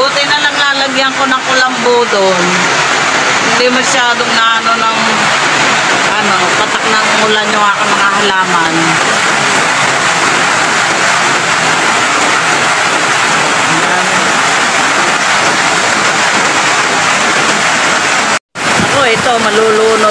Buti na lang lalagyan ko ng kulambo doon. Hindi masyadong naano ng ano, patak ng ulan yung aking mga halaman. Ito, maluluto